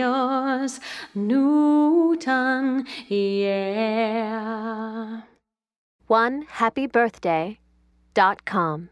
yours, Newton, yeah. One happy birthday dot com.